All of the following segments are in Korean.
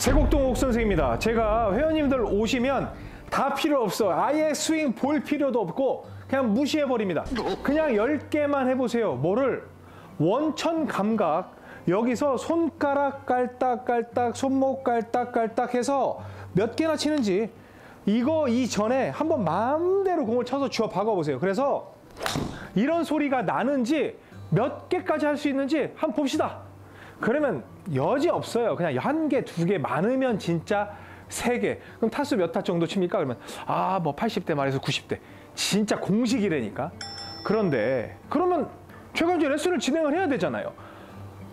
세곡동 옥선생입니다. 제가 회원님들 오시면 다 필요 없어. 아예 스윙 볼 필요도 없고 그냥 무시해버립니다. 그냥 10개만 해보세요. 뭐를? 원천 감각. 여기서 손가락 깔딱깔딱, 손목 깔딱깔딱 해서 몇 개나 치는지 이거 이전에 한번 마음대로 공을 쳐서 주워 박아보세요. 그래서 이런 소리가 나는지 몇 개까지 할 수 있는지 한번 봅시다. 그러면 여지 없어요. 그냥 한 개, 두 개 많으면 진짜 세 개. 그럼 타수 몇 타 정도 칩니까? 그러면 아, 뭐 80대 말해서 90대. 진짜 공식이라니까. 그런데 그러면 최근에 레슨을 진행을 해야 되잖아요.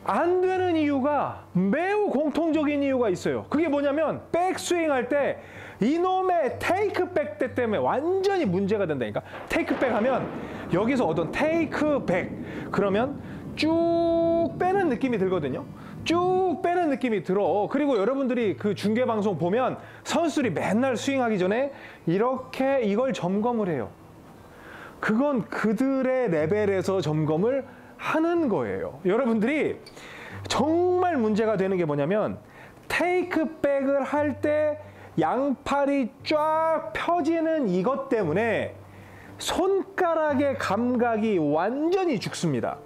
안 되는 이유가 매우 공통적인 이유가 있어요. 그게 뭐냐면 백스윙 할 때 이놈의 테이크백 때 때문에 완전히 문제가 된다니까. 테이크백 하면 여기서 얻은 테이크백 그러면 쭉 빼는 느낌이 들거든요. 쭉 빼는 느낌이 들어. 그리고 여러분들이 그 중계 방송 보면 선수들이 맨날 스윙하기 전에 이렇게 이걸 점검을 해요. 그건 그들의 레벨에서 점검을 하는 거예요. 여러분들이 정말 문제가 되는 게 뭐냐면 테이크백을 할 때 양팔이 쫙 펴지는 이것 때문에 손가락의 감각이 완전히 죽습니다.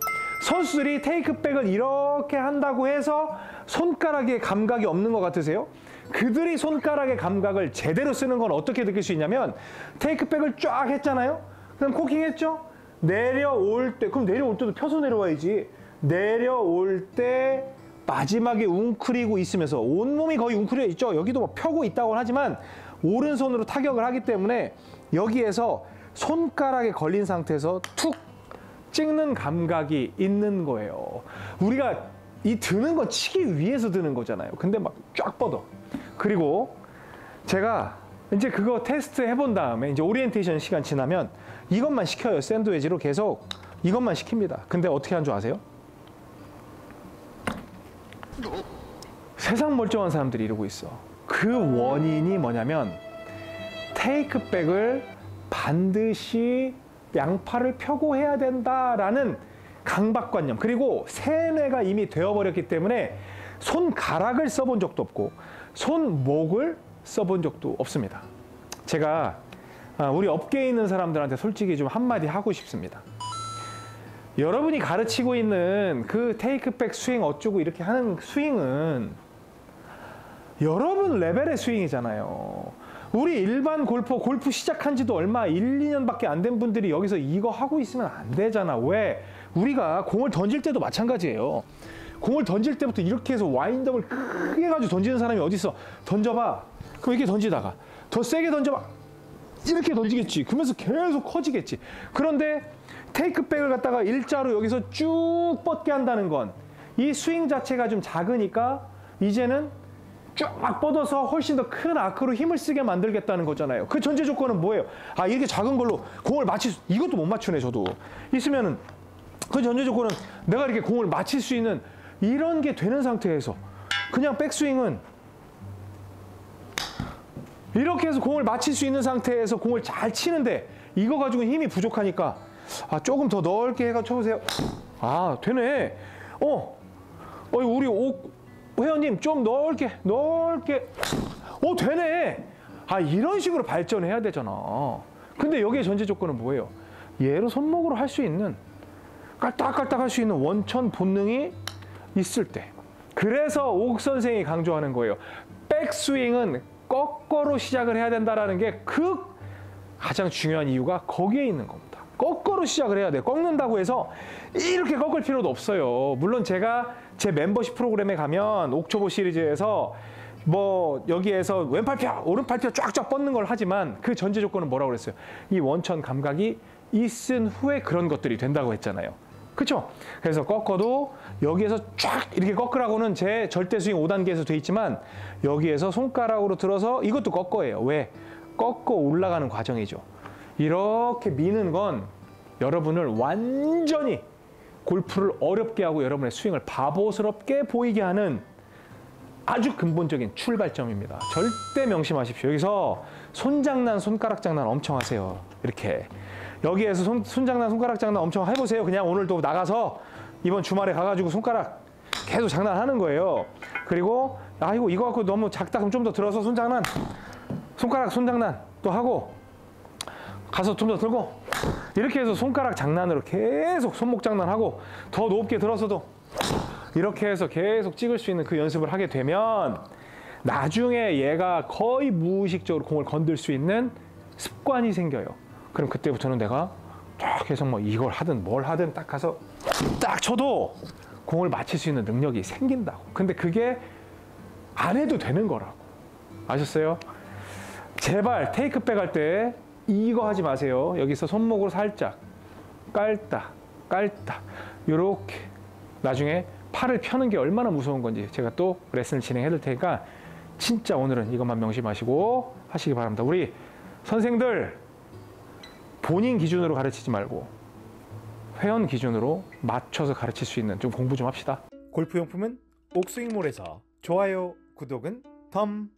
선수들이 테이크백을 이렇게 한다고 해서 손가락에 감각이 없는 것 같으세요? 그들이 손가락의 감각을 제대로 쓰는 건 어떻게 느낄 수 있냐면 테이크백을 쫙 했잖아요? 그럼 코킹 했죠? 내려올 때, 그럼 내려올 때도 펴서 내려와야지. 내려올 때 마지막에 웅크리고 있으면서 온몸이 거의 웅크려 있죠. 여기도 뭐 펴고 있다고 하지만 오른손으로 타격을 하기 때문에 여기에서 손가락에 걸린 상태에서 툭 찍는 감각이 있는 거예요. 우리가 이 드는 건 치기 위해서 드는 거잖아요. 근데 막 쫙 뻗어. 그리고 제가 이제 그거 테스트 해본 다음에 이제 오리엔테이션 시간 지나면 이것만 시켜요. 샌드웨지로 계속 이것만 시킵니다. 근데 어떻게 한 줄 아세요? 세상 멀쩡한 사람들이 이러고 있어. 그 원인이 뭐냐면 테이크백을 반드시 양팔을 펴고 해야 된다라는 강박관념 그리고 세뇌가 이미 되어버렸기 때문에 손가락을 써본 적도 없고 손목을 써본 적도 없습니다. 제가 아, 우리 업계에 있는 사람들한테 솔직히 좀 한마디 하고 싶습니다. 여러분이 가르치고 있는 그 테이크백 스윙 어쩌고 이렇게 하는 스윙은 여러분 레벨의 스윙이잖아요. 우리 일반 골퍼 골프 시작한 지도 얼마 1, 2년밖에 안 된 분들이 여기서 이거 하고 있으면 안 되잖아. 왜? 우리가 공을 던질 때도 마찬가지예요. 공을 던질 때부터 이렇게 해서 와인드업을 크게 해가지고 던지는 사람이 어디 있어? 던져봐. 그럼 이렇게 던지다가 더 세게 던져봐. 이렇게 던지겠지. 그러면서 계속 커지겠지. 그런데 테이크백을 갖다가 일자로 여기서 쭉 뻗게 한다는 건 이 스윙 자체가 좀 작으니까 이제는 쫙 뻗어서 훨씬 더 큰 아크로 힘을 쓰게 만들겠다는 거잖아요. 그 전제 조건은 뭐예요? 아, 이렇게 작은 걸로 공을 맞출 수, 이것도 못 맞추네, 저도. 있으면은 그 전제 조건은 내가 이렇게 공을 맞힐 수 있는 이런 게 되는 상태에서 그냥 백스윙은 이렇게 해서 공을 맞힐 수 있는 상태에서 공을 잘 치는데 이거 가지고 힘이 부족하니까 아, 조금 더 넓게 해가 쳐보세요. 아, 되네. 어, 어 우리 오, 회원님 좀 넓게 넓게. 오 되네. 아 이런 식으로 발전해야 되잖아. 근데 여기에 전제 조건은 뭐예요? 얘로 손목으로 할 수 있는 깔딱깔딱 할 수 있는 원천 본능이 있을 때. 그래서 옥 선생이 강조하는 거예요. 백스윙은 거꾸로 시작을 해야 된다라는 게 그 가장 중요한 이유가 거기에 있는 겁니다 거꾸로 시작을 해야 돼 꺾는다고 해서 이렇게 꺾을 필요도 없어요 물론 제가 제 멤버십 프로그램에 가면 옥초보 시리즈에서 뭐 여기에서 왼팔뼈, 오른팔뼈 쫙쫙 뻗는 걸 하지만 그 전제 조건은 뭐라고 그랬어요? 이 원천 감각이 있은 후에 그런 것들이 된다고 했잖아요. 그렇죠? 그래서 꺾어도 여기에서 쫙 이렇게 꺾으라고는 제 절대 스윙 5단계에서 돼 있지만 여기에서 손가락으로 들어서 이것도 꺾어예요. 왜? 꺾어 올라가는 과정이죠. 이렇게 미는 건 여러분을 완전히 골프를 어렵게 하고 여러분의 스윙을 바보스럽게 보이게 하는 아주 근본적인 출발점입니다. 절대 명심하십시오. 여기서 손장난, 손가락 장난 엄청 하세요. 이렇게. 여기에서 손, 손장난, 손가락 장난 엄청 해보세요. 그냥 오늘도 나가서 이번 주말에 가가지고 손가락 계속 장난하는 거예요. 그리고 아이고 이거 갖고 너무 작다 그럼 좀 더 들어서 손장난 손가락 손장난 또 하고 가서 좀 더 들고 이렇게 해서 손가락 장난으로 계속 손목 장난하고 더 높게 들어서도 이렇게 해서 계속 찍을 수 있는 그 연습을 하게 되면 나중에 얘가 거의 무의식적으로 공을 건들 수 있는 습관이 생겨요. 그럼 그때부터는 내가 쫙 계속 뭐 이걸 하든 뭘 하든 딱 가서 딱 쳐도 공을 맞힐 수 있는 능력이 생긴다고. 근데 그게 안 해도 되는 거라고. 아셨어요? 제발 테이크백 할 때 이거 하지 마세요. 여기서 손목으로 살짝 깔다, 깔다. 요렇게 나중에 팔을 펴는 게 얼마나 무서운 건지 제가 또 레슨을 진행해 드릴 테니까 진짜 오늘은 이것만 명심하시고 하시기 바랍니다. 우리 선생들 본인 기준으로 가르치지 말고 회원 기준으로 맞춰서 가르칠 수 있는 좀 공부 좀 합시다. 골프용품은 옥스윙몰에서 좋아요, 구독은 덤